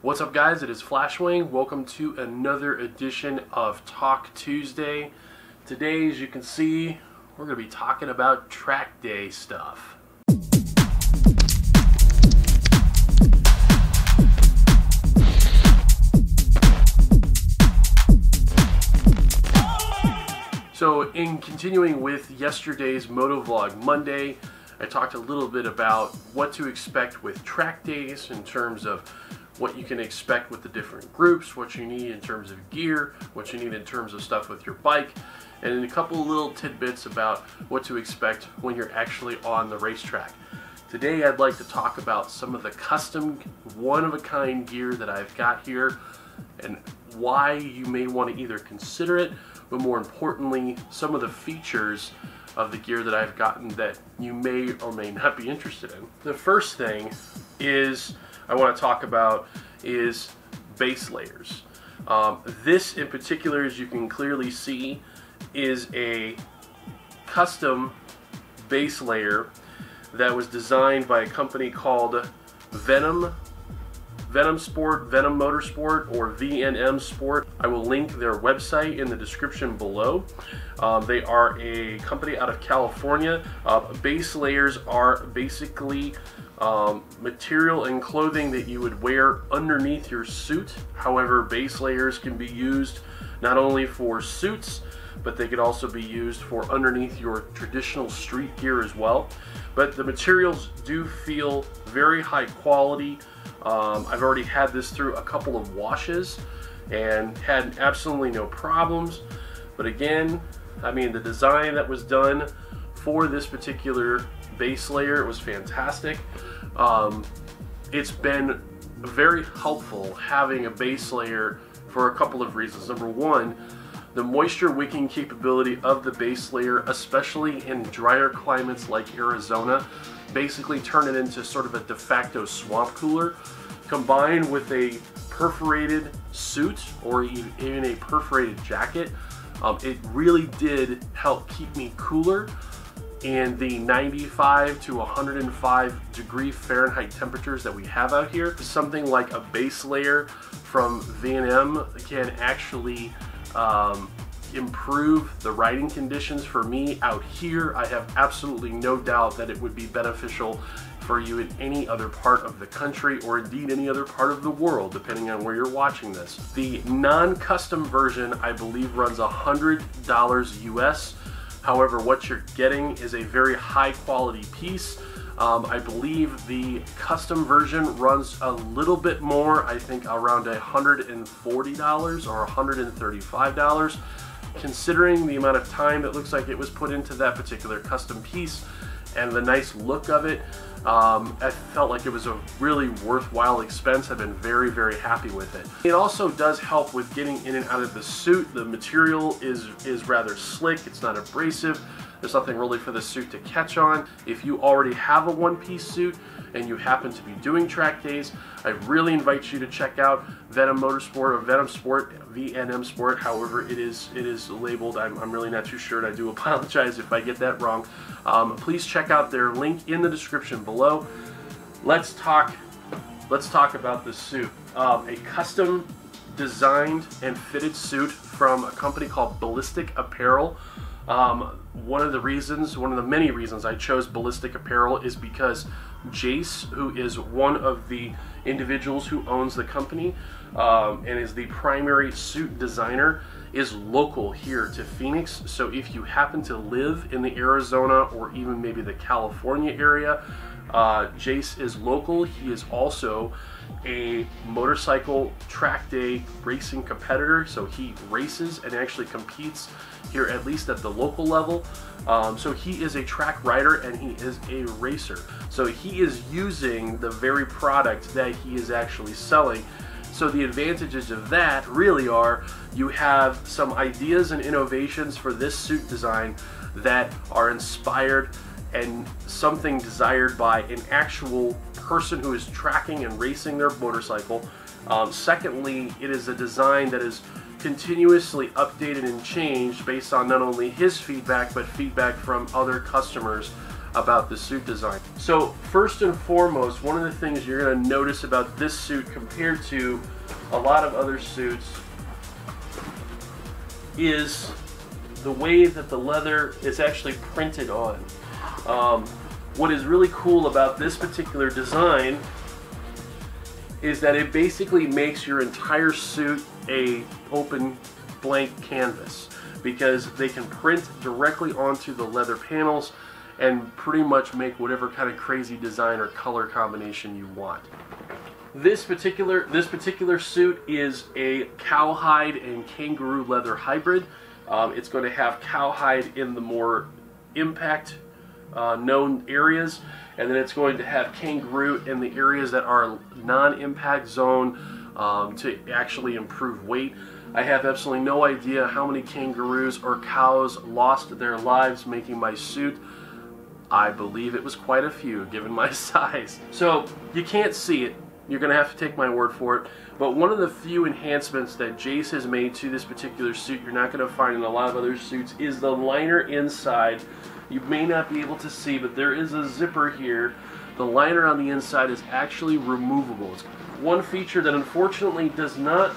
What's up, guys? It is Flashwing. Welcome to another edition of Talk Tuesday. Today, as you can see, we're going to be talking about track day stuff. So, in continuing with yesterday's Motovlog Monday, I talked a little bit about what to expect with track days in terms of what you can expect with the different groups, what you need in terms of gear, what you need in terms of stuff with your bike, and a couple little tidbits about what to expect when you're actually on the racetrack. Today I'd like to talk about some of the custom one-of-a-kind gear that I've got here and why you may want to either consider it, but more importantly, some of the features of the gear that I've gotten that you may or may not be interested in. The first thing is I want to talk about is base layers. Um, this in particular, as you can clearly see, is a custom base layer that was designed by a company called Venom Venom Sport, Venom Motorsport, or VNM Sport. I will link their website in the description below. Um, they are a company out of California. Uh, base layers are basically um, material and clothing that you would wear underneath your suit. However, base layers can be used not only for suits, but they could also be used for underneath your traditional street gear as well. But the materials do feel very high quality. Um, I've already had this through a couple of washes and had absolutely no problems. But again, I mean, the design that was done for this particular base layer was fantastic. Um, it's been very helpful having a base layer for a couple of reasons. Number one, the moisture wicking capability of the base layer, especially in drier climates like Arizona, basically turn it into sort of a de facto swamp cooler, combined with a perforated suit or even a perforated jacket. Um, it really did help keep me cooler in the 95 to 105 degree Fahrenheit temperatures that we have out here. Something like a base layer from VnM can actually um, improve the riding conditions for me out here. I have absolutely no doubt that it would be beneficial for you in any other part of the country or indeed any other part of the world, depending on where you're watching this. The non-custom version, I believe, runs $100 US. However, what you're getting is a very high quality piece. Um, I believe the custom version runs a little bit more, I think around $140 or $135 considering the amount of time it looks like it was put into that particular custom piece and the nice look of it. Um, I felt like it was a really worthwhile expense. I've been very, very happy with it. It also does help with getting in and out of the suit. The material is, is rather slick. It's not abrasive. There's nothing really for the suit to catch on. If you already have a one-piece suit and you happen to be doing track days, I really invite you to check out Venom Motorsport or Venom Sport, VNM Sport, however it is it is labeled. I'm, I'm really not too sure and I do apologize if I get that wrong. Um, please check out their link in the description below. Let's talk let's talk about this suit. Um, a custom designed and fitted suit from a company called Ballistik Apparel. Um, one of the reasons, one of the many reasons I chose Ballistik Apparel is because Jace, who is one of the individuals who owns the company um, and is the primary suit designer, is local here to Phoenix. So if you happen to live in the Arizona or even maybe the California area, uh, Jace is local. He is also a motorcycle track day racing competitor. So he races and actually competes here, at least at the local level. Um, so he is a track rider and he is a racer. So he is using the very product that he is actually selling. So the advantages of that really are you have some ideas and innovations for this suit design that are inspired and something desired by an actual person who is tracking and racing their motorcycle. Um, secondly, it is a design that is continuously updated and changed based on not only his feedback but feedback from other customers about the suit design. So first and foremost, one of the things you're going to notice about this suit compared to a lot of other suits is the way that the leather is actually printed on. Um, what is really cool about this particular design is that it basically makes your entire suit a open blank canvas because they can print directly onto the leather panels and pretty much make whatever kind of crazy design or color combination you want. This particular this particular suit is a cowhide and kangaroo leather hybrid. Um, it's going to have cowhide in the more impact uh, known areas, and then it's going to have kangaroo in the areas that are non-impact zone um, to actually improve weight. I have absolutely no idea how many kangaroos or cows lost their lives making my suit. I believe it was quite a few given my size. So you can't see it. You're going to have to take my word for it. But one of the few enhancements that Jace has made to this particular suit you're not going to find in a lot of other suits is the liner inside. You may not be able to see, but there is a zipper here. The liner on the inside is actually removable. It's one feature that unfortunately does not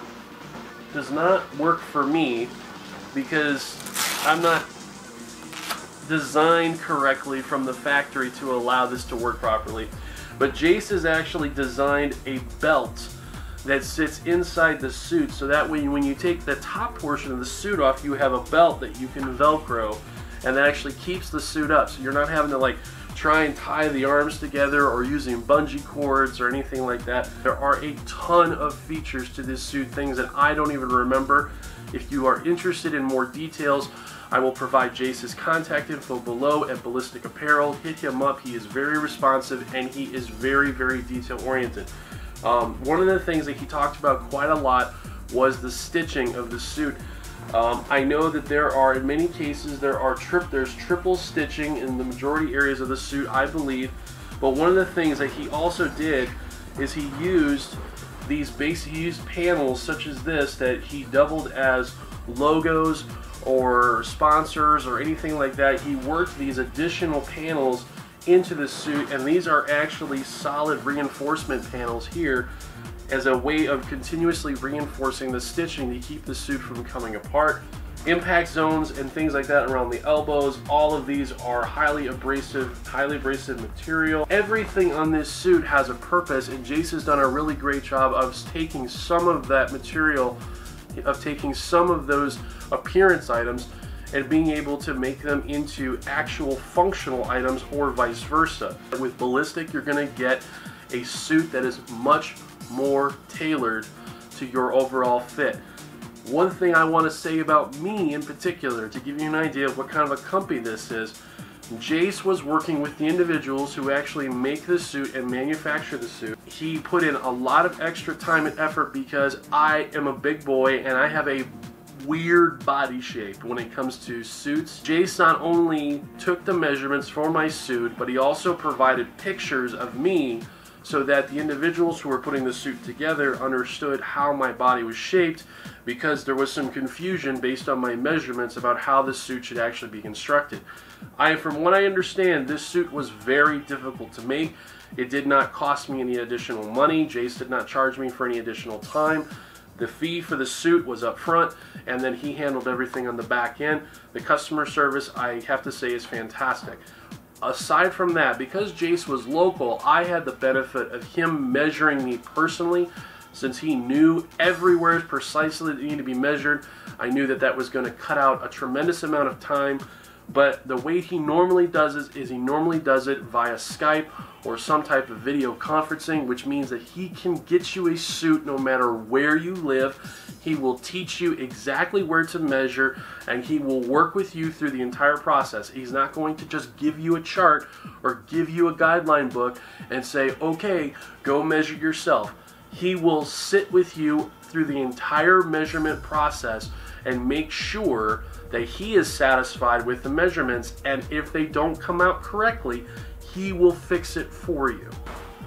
does not work for me because I'm not designed correctly from the factory to allow this to work properly. But Jace has actually designed a belt that sits inside the suit so that way when you take the top portion of the suit off you have a belt that you can velcro and that actually keeps the suit up so you're not having to like try and tie the arms together or using bungee cords or anything like that. There are a ton of features to this suit, things that I don't even remember. If you are interested in more details, I will provide Jace's contact info below at Ballistik Apparel. Hit him up. He is very responsive and he is very, very detail oriented. Um, one of the things that he talked about quite a lot was the stitching of the suit. Um, I know that there are, in many cases, there are trip, there's triple stitching in the majority areas of the suit, I believe. But one of the things that he also did is he used these base, he used panels such as this that he doubled as logos or sponsors or anything like that. He worked these additional panels into the suit, and these are actually solid reinforcement panels here as a way of continuously reinforcing the stitching to keep the suit from coming apart. Impact zones and things like that around the elbows, all of these are highly abrasive, highly abrasive material. Everything on this suit has a purpose and Jace has done a really great job of taking some of that material, of taking some of those appearance items and being able to make them into actual functional items or vice versa. With Ballistik, you're gonna get a suit that is much more tailored to your overall fit. One thing I want to say about me in particular, to give you an idea of what kind of a company this is, Jace was working with the individuals who actually make the suit and manufacture the suit. He put in a lot of extra time and effort because I am a big boy and I have a weird body shape when it comes to suits. Jace not only took the measurements for my suit, but he also provided pictures of me so that the individuals who were putting the suit together understood how my body was shaped because there was some confusion based on my measurements about how the suit should actually be constructed. I, from what I understand, this suit was very difficult to make. It did not cost me any additional money. Jace did not charge me for any additional time. The fee for the suit was up front, and then he handled everything on the back end. The customer service, I have to say, is fantastic aside from that, because Jace was local, I had the benefit of him measuring me personally since he knew everywhere precisely that needed to be measured. I knew that that was going to cut out a tremendous amount of time but the way he normally does it is he normally does it via Skype or some type of video conferencing, which means that he can get you a suit no matter where you live. He will teach you exactly where to measure and he will work with you through the entire process. He's not going to just give you a chart or give you a guideline book and say, okay, go measure yourself. He will sit with you through the entire measurement process and make sure that he is satisfied with the measurements, and if they don't come out correctly, he will fix it for you.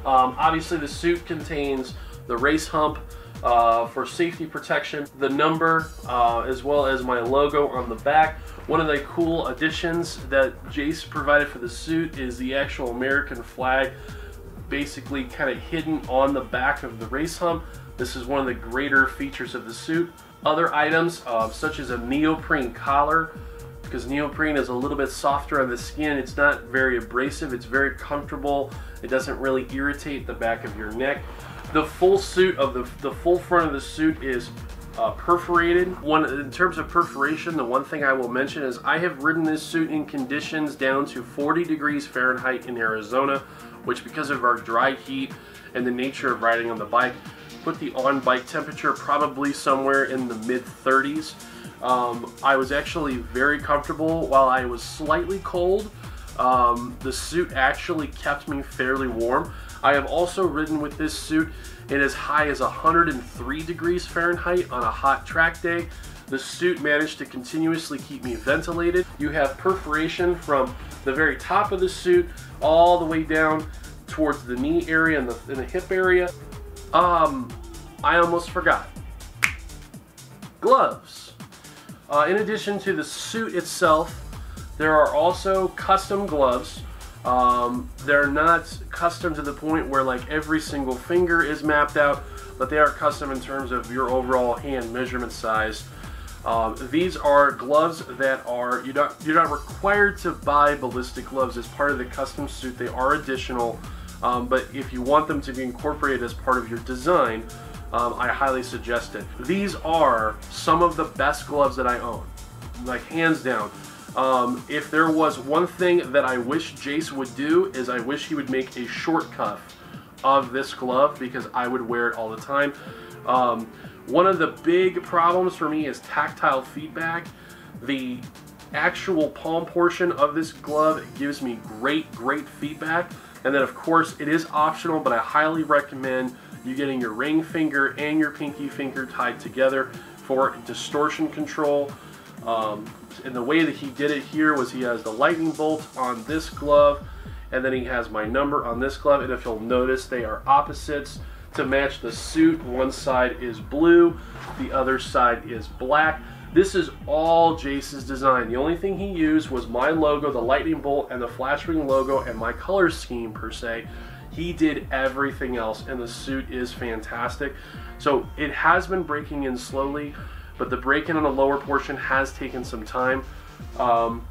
Um, obviously, the suit contains the race hump, uh, for safety protection. The number, uh, as well as my logo on the back. One of the cool additions that Jace provided for the suit is the actual American flag, basically kind of hidden on the back of the race hump. This is one of the greater features of the suit. Other items, uh, such as a neoprene collar, because neoprene is a little bit softer on the skin. It's not very abrasive. It's very comfortable. It doesn't really irritate the back of your neck. The full suit of the, the full front of the suit is uh, perforated. One in terms of perforation, the one thing I will mention is I have ridden this suit in conditions down to 40 degrees Fahrenheit in Arizona, which because of our dry heat and the nature of riding on the bike, put the on-bike temperature probably somewhere in the mid 30s. Um, I was actually very comfortable while I was slightly cold. Um, the suit actually kept me fairly warm. I have also ridden with this suit in as high as 103 degrees Fahrenheit on a hot track day. The suit managed to continuously keep me ventilated. You have perforation from the very top of the suit all the way down towards the knee area and the, and the hip area. Um, I almost forgot. Gloves. Uh, in addition to the suit itself, there are also custom gloves um, they're not custom to the point where like every single finger is mapped out, but they are custom in terms of your overall hand measurement size. Um, these are gloves that are you're not you're not required to buy Ballistik gloves as part of the custom suit. They are additional, um, but if you want them to be incorporated as part of your design, um, I highly suggest it. These are some of the best gloves that I own, like hands down. Um, if there was one thing that I wish Jace would do is I wish he would make a short cuff of this glove because I would wear it all the time. Um, one of the big problems for me is tactile feedback. The actual palm portion of this glove gives me great, great feedback. And then of course it is optional, but I highly recommend you getting your ring finger and your pinky finger tied together for distortion control. Um, and the way that he did it here was he has the lightning bolt on this glove and then he has my number on this glove. And if you'll notice they are opposites to match. The suit one side is blue the other side is black this is all Jace's design the only thing he used was my logo the lightning bolt and the flashwing logo and my color scheme per se he did everything else and the suit is fantastic so it has been breaking in slowly but the break-in on the lower portion has taken some time. Um,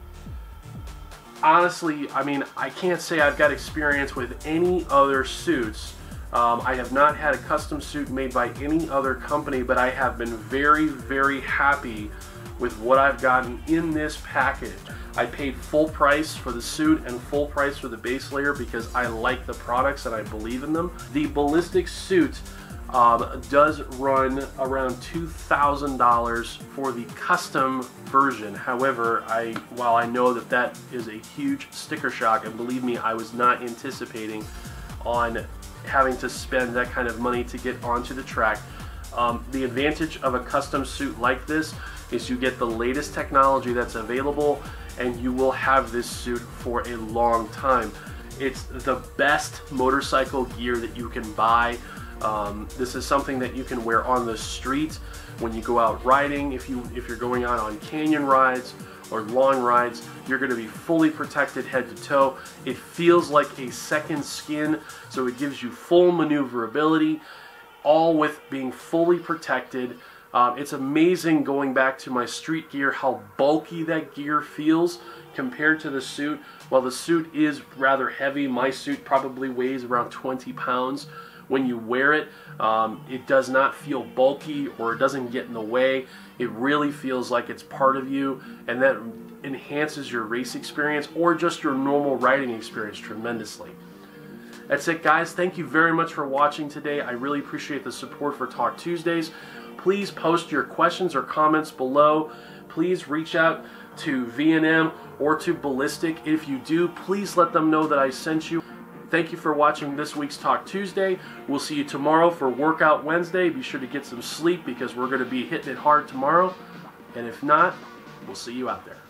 honestly, I mean, I can't say I've got experience with any other suits. Um, I have not had a custom suit made by any other company, but I have been very, very happy with what I've gotten in this package. I paid full price for the suit and full price for the base layer because I like the products and I believe in them. The Ballistik suit um, does run around $2,000 for the custom version. However, I while I know that that is a huge sticker shock, and believe me, I was not anticipating on having to spend that kind of money to get onto the track. Um, the advantage of a custom suit like this is you get the latest technology that's available and you will have this suit for a long time. It's the best motorcycle gear that you can buy. Um, this is something that you can wear on the street when you go out riding. If, you, if you're going out on canyon rides or long rides, you're going to be fully protected head to toe. It feels like a second skin, so it gives you full maneuverability, all with being fully protected. Um, it's amazing going back to my street gear how bulky that gear feels compared to the suit. While the suit is rather heavy, my suit probably weighs around 20 pounds when you wear it. Um, it does not feel bulky or it doesn't get in the way. It really feels like it's part of you and that enhances your race experience or just your normal riding experience tremendously. That's it guys. Thank you very much for watching today. I really appreciate the support for Talk Tuesdays. Please post your questions or comments below. Please reach out to VNM or to Ballistik. If you do, please let them know that I sent you. Thank you for watching this week's Talk Tuesday. We'll see you tomorrow for Workout Wednesday. Be sure to get some sleep because we're going to be hitting it hard tomorrow. And if not, we'll see you out there.